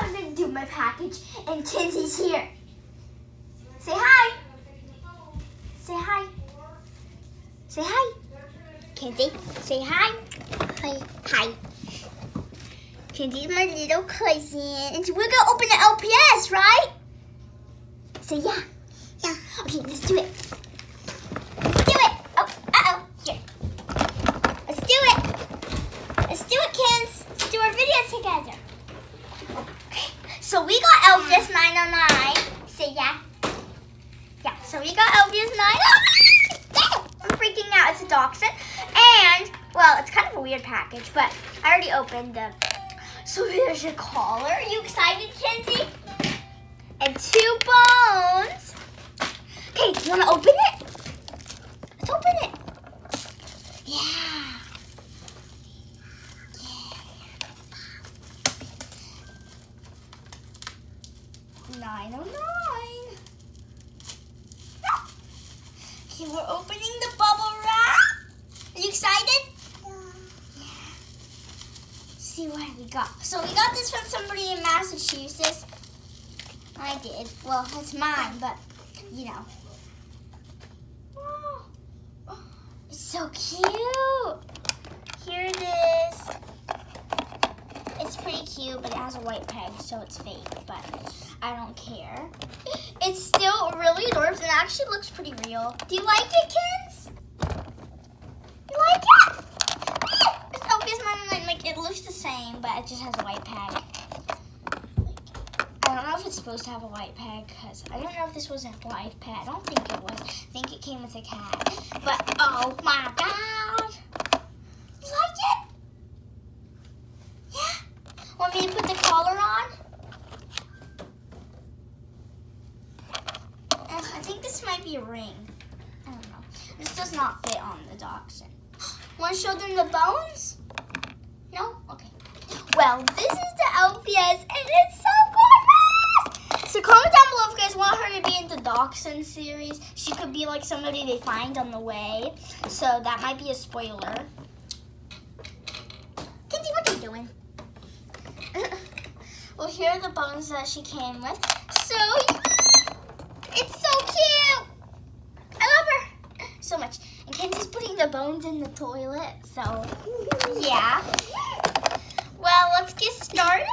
I'm gonna do my package, and Kenzie's here. Say hi. Say hi. Say hi. Kenzie, say hi. Hi. Hi. Kenzie's my little cousin, and we're gonna open the LPS, right? Say yeah. Yeah. Okay, let's do it. Let's do it. Oh, uh-oh. Here. Let's do it. Let's do it, Kens. Let's do our video together. Okay. So we got LPS hmm. 909. Say yeah. Yeah, so we got LPS 909. Yeah, I'm freaking out. It's a dachshund. And, well, it's kind of a weird package, but I already opened the... So here's your collar. Are you excited, Kenzie? And two bones. Okay, you want to open it? 909. Ah! Okay, we're opening the bubble wrap. Are you excited? Yeah. yeah. See what we got. So we got this from somebody in Massachusetts. I did. Well, it's mine, but you know. Oh, it's so cute. Cute, but it has a white peg, so it's fake, but I don't care. It's still really adorable and actually looks pretty real. Do you like it, kids? You like it? It's obvious mine, like, it looks the same, but it just has a white peg. I don't know if it's supposed to have a white peg because I don't know if this was a live pet. I don't think it was. I think it came with a cat. But oh my god! You like it? Yeah. Want me to put the collar on? Uh, I think this might be a ring. I don't know. This does not fit on the dachshund. Want to show them the bones? No? Okay. Well, this is the LPS, and it's so gorgeous! So comment down below if you guys want her to be in the Dachshund series. She could be like somebody they find on the way. So that might be a spoiler. Kenzie, what are you doing? well, here are the bones that she came with. So, it's so cute! I love her so much. And Kenzie's putting the bones in the toilet, so yeah. Well, let's get started.